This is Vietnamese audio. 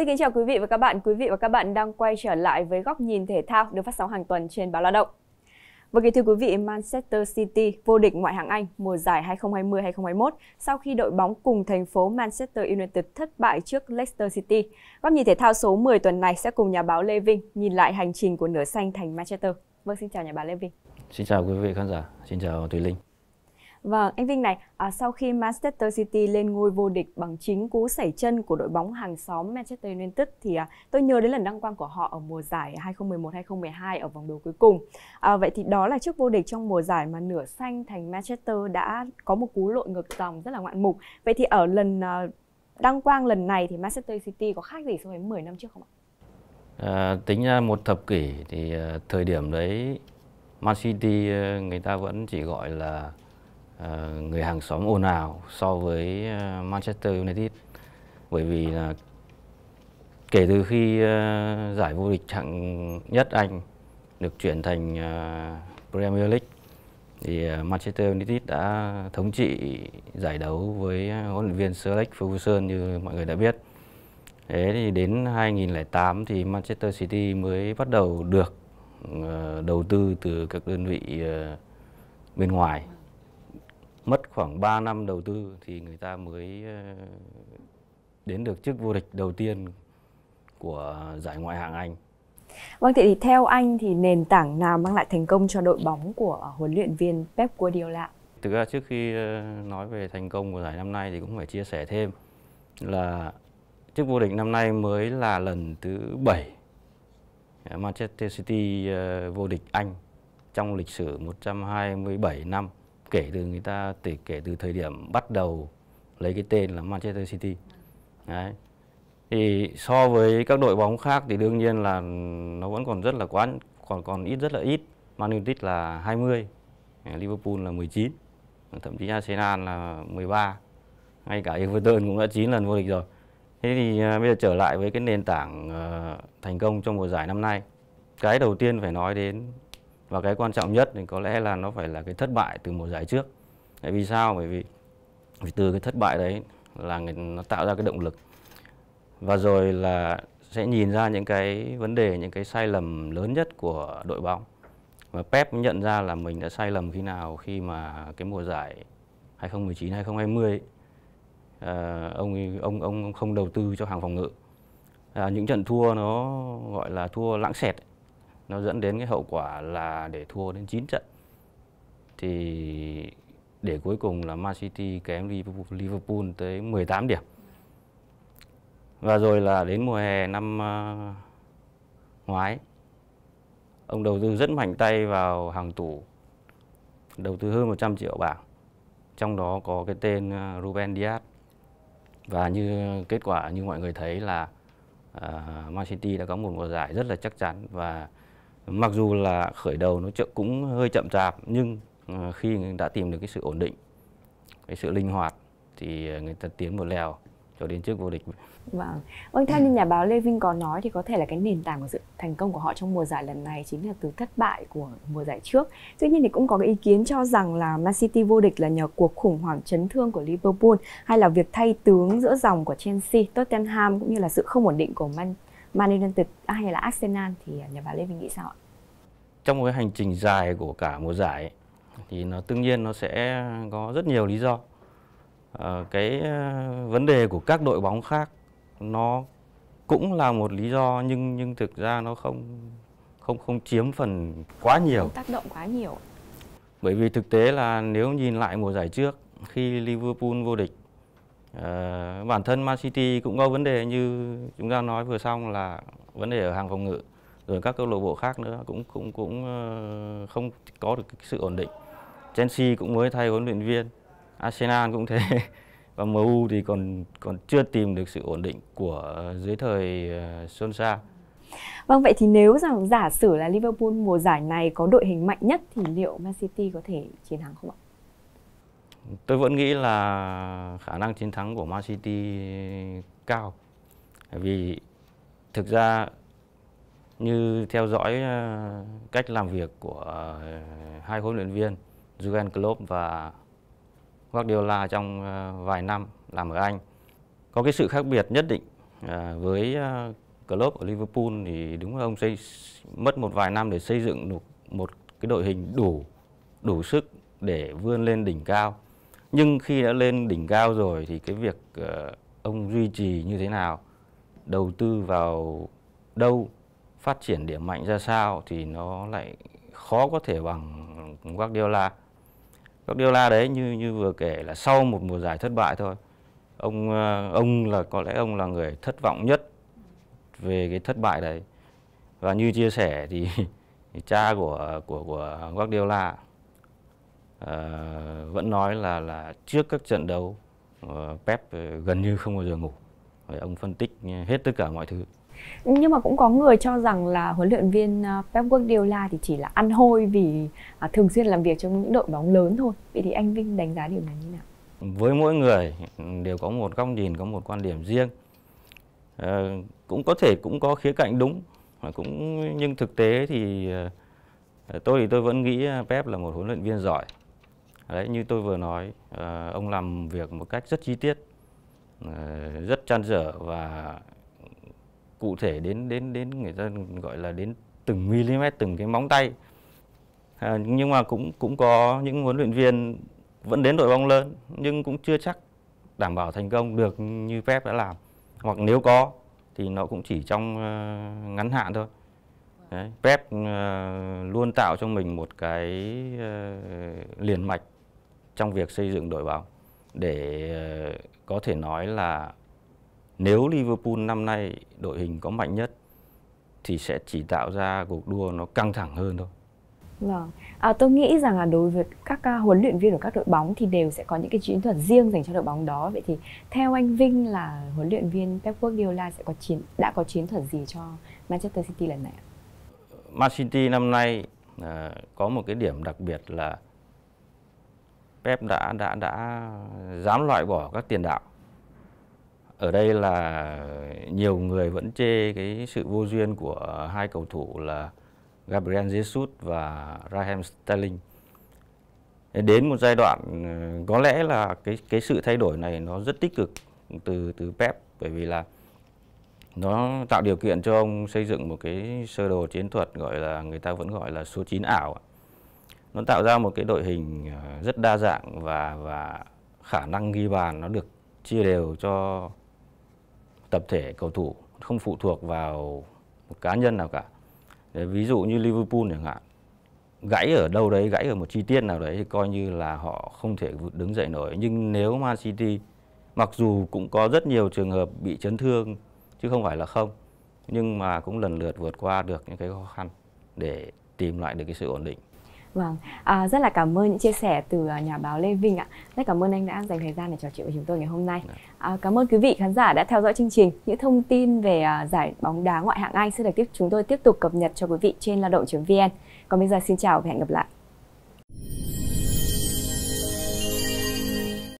Xin kính chào quý vị và các bạn. Quý vị và các bạn đang quay trở lại với góc nhìn thể thao được phát sóng hàng tuần trên báo Lao động. Và kính thưa quý vị, Manchester City vô địch ngoại hạng Anh mùa giải 2020-2021 sau khi đội bóng cùng thành phố Manchester United thất bại trước Leicester City. Góc nhìn thể thao số 10 tuần này sẽ cùng nhà báo Lê Vinh nhìn lại hành trình của nửa xanh thành Manchester. Vâng, xin chào nhà báo Lê Vinh. Xin chào quý vị khán giả, xin chào Thùy Linh. Vâng, anh Vinh này, à, sau khi Manchester City lên ngôi vô địch bằng chính cú sẩy chân của đội bóng hàng xóm Manchester United thì à, tôi nhớ đến lần đăng quang của họ ở mùa giải 2011-2012 ở vòng đấu cuối cùng. À, vậy thì đó là chiếc vô địch trong mùa giải mà nửa xanh thành Manchester đã có một cú lội ngược dòng rất là ngoạn mục. Vậy thì ở lần à, đăng quang lần này thì Manchester City có khác gì so với 10 năm trước không ạ? À, tính ra một thập kỷ thì à, thời điểm đấy Man City à, người ta vẫn chỉ gọi là Ờ, người hàng xóm ồn ào so với ờ, Manchester United bởi vì là kể từ khi ờ, giải vô địch hạng nhất Anh được chuyển thành Premier League thì Manchester United đã thống trị giải đấu với huấn luyện viên Sir Alex Ferguson như mọi người đã biết. Thế thì đến 2008 thì Manchester City mới bắt đầu được đầu tư từ các đơn vị bên ngoài mất khoảng 3 năm đầu tư thì người ta mới ờ, đến được chức vô địch đầu tiên của giải ngoại hạng Anh. Vâng, thì theo anh thì nền tảng nào mang lại thành công cho đội bóng của huấn luyện viên Pep Guardiola? Thực ra trước khi ờ, nói về thành công của giải năm nay thì cũng phải chia sẻ thêm là chức vô địch năm nay mới là lần thứ 7 Manchester City ờ, vô địch Anh trong lịch sử 127 năm kể từ người ta từ kể từ thời điểm bắt đầu lấy cái tên là Manchester City. Đấy. Thì so với các đội bóng khác thì đương nhiên là nó vẫn còn rất là quá còn còn ít rất là ít. Man United là 20, Liverpool là 19, thậm chí Arsenal là 13. Ngay cả Everton cũng đã 9 lần vô địch rồi. Thế thì à, bây giờ trở lại với cái nền tảng ờ, thành công trong mùa giải năm nay. Cái đầu tiên phải nói đến và cái quan trọng nhất thì có lẽ là nó phải là cái thất bại từ mùa giải trước. Tại vì sao? Bởi vì, vì từ cái thất bại đấy là người, nó tạo ra cái động lực. Và rồi là sẽ nhìn ra những cái vấn đề những cái sai lầm lớn nhất của đội bóng. Và Pep nhận ra là mình đã sai lầm khi nào khi mà cái mùa giải 2019 2020 ờ, ấy, à, ông ông ông không đầu tư cho hàng phòng ngự. À, những trận thua nó gọi là thua lãng xẹt nó dẫn đến cái hậu quả là để thua đến 9 trận. Thì để cuối cùng là Man City kém Liverpool tới 18 điểm. Và rồi là đến mùa hè năm uh, ngoái ông đầu tư rất mạnh tay vào hàng tủ đầu tư hơn 100 triệu bảng. Trong đó có cái tên à, Ruben Dias. Và như kết quả như mọi người thấy là uh, Man City đã có một mùa giải rất là chắc chắn và mặc dù là khởi đầu nó chậm cũng hơi chậm chạp nhưng ờ, khi đã tìm được cái sự ổn định cái sự linh hoạt thì ờ, người ta tiến một lèo cho đến trước vô địch. Vâng. Vâng theo như nhà báo Lê Vinh có nói thì có thể là cái nền tảng của sự thành công của họ trong mùa giải lần này chính là từ thất bại của mùa giải trước. Tuy nhiên thì cũng có cái ý kiến cho rằng là Man City vô địch là nhờ cuộc khủng hoảng chấn thương của Liverpool hay là việc thay tướng giữa dòng của Chelsea, Tottenham cũng như là sự không ổn định của Man Man United hay là Arsenal thì nhà báo Lê Vinh nghĩ sao ạ? trong một cái hành trình dài của cả mùa giải ấy, thì nó tự nhiên nó sẽ có rất nhiều lý do. À, cái ờ, vấn đề của các đội bóng khác nó cũng là một lý do nhưng nhưng thực ra nó không không không chiếm phần quá nhiều. Không tác động quá nhiều bởi vì thực tế là nếu nhìn lại mùa giải trước khi Liverpool vô địch uh, bản thân Man City cũng có vấn đề như chúng ta nói vừa xong là vấn đề ở hàng phòng ngự rồi các câu lạc bộ khác nữa cũng cũng cũng ờ, không có được sự ổn định. Chelsea cũng mới thay huấn luyện viên, Arsenal cũng thế và MU thì còn còn chưa tìm được sự ổn định của dưới thời ờ, uh, Solskjaer. Vâng vậy thì nếu rằng giả sử là Liverpool mùa giải này có đội hình mạnh nhất thì liệu Man City có thể chiến thắng không ạ? Tôi vẫn nghĩ là khả năng chiến thắng của Man City cao. Vì thực ra như theo dõi ờ, cách làm việc của ờ, hai huấn luyện viên Jurgen Klopp và Guardiola trong ờ, vài năm làm ở Anh, có cái sự khác biệt nhất định với Klopp ở Liverpool thì đúng là ông xây mất một vài năm để xây dựng được một cái đội hình đủ đủ sức để vươn lên đỉnh cao. Nhưng khi đã lên đỉnh cao rồi thì cái việc uh, ông duy trì như thế nào, đầu tư vào đâu, phát triển điểm mạnh ra sao thì nó lại khó có thể bằng Guardiola. Guardiola đấy như như vừa kể là sau một mùa giải thất bại thôi. Ông uh, ông là có lẽ ông là người thất vọng nhất về cái thất bại đấy. Và như chia sẻ thì, thì cha của của của Guardiola vẫn nói là là trước các trận đấu uh, Pep gần như không bao giờ ngủ. Rồi ông phân tích hết tất cả mọi thứ nhưng mà cũng có người cho rằng là huấn luyện viên Pep Guardiola thì chỉ là ăn hôi vì à, thường xuyên làm việc trong những đội bóng lớn thôi. Vậy thì anh Vinh đánh giá điều này như nào? Với mỗi người đều có một góc nhìn, có một quan điểm riêng. À, cũng có thể cũng có khía cạnh đúng, cũng nhưng thực tế thì tôi thì tôi vẫn nghĩ Pep là một huấn luyện viên giỏi. Đấy, như tôi vừa nói, à, ông làm việc một cách rất chi tiết, ờ, rất chăn trở và cụ thể đến đến đến người ta gọi là đến từng mm từng cái móng tay. À, nhưng mà cũng cũng có những huấn luyện viên vẫn đến đội bóng lớn nhưng cũng chưa chắc đảm bảo thành công được như Pep đã làm. Hoặc nếu có thì nó cũng chỉ trong uh, ngắn hạn thôi. Đấy, Pep uh, luôn tạo cho mình một cái uh, liền mạch trong việc xây dựng đội bóng để uh, có thể nói là nếu Liverpool năm nay đội hình có mạnh nhất thì sẽ chỉ tạo ra cuộc đua nó căng thẳng hơn thôi. Vâng, à, tôi nghĩ rằng là đối với các uh, huấn luyện viên của các đội bóng thì đều sẽ có những cái chiến thuật riêng dành cho đội bóng đó. Vậy thì theo anh Vinh là huấn luyện viên Pep Guardiola sẽ có chiến đã có chiến thuật gì cho Manchester City lần này? Man City năm nay uh, có một cái điểm đặc biệt là Pep đã đã đã dám loại bỏ các tiền đạo ở đây là nhiều người vẫn chê cái sự vô duyên của hai cầu thủ là Gabriel Jesus và Raheem Sterling. Đến một giai đoạn, có lẽ là cái cái sự thay đổi này nó rất tích cực từ từ Pep, bởi vì là nó tạo điều kiện cho ông xây dựng một cái sơ đồ chiến thuật gọi là người ta vẫn gọi là số 9 ảo. Nó tạo ra một cái đội hình ờ, rất đa dạng và và khả năng ghi bàn nó được chia đều cho tập thể cầu thủ, không phụ thuộc vào một cá nhân nào cả. Để ví dụ như Liverpool chẳng hạn, gãy ở đâu đấy, gãy ở một chi tiết nào đấy thì coi như là họ không thể đứng dậy nổi. Nhưng nếu Man City, mặc dù cũng có rất nhiều trường hợp bị chấn thương, chứ không phải là không, nhưng mà cũng lần lượt vượt qua được những cái khó khăn để tìm lại được cái sự ổn định. Vâng, à, rất là cảm ơn những chia sẻ từ à, nhà báo Lê Vinh ạ. Rất cảm ơn anh đã dành thời gian để trò chuyện với chúng tôi ngày hôm nay. Dạ. À, cảm ơn quý vị khán giả đã theo dõi chương trình. Những thông tin về à, giải bóng đá ngoại hạng Anh sẽ được tiếp chúng tôi tiếp tục cập nhật cho quý vị trên lao động.vn. Còn bây giờ xin chào và hẹn gặp lại.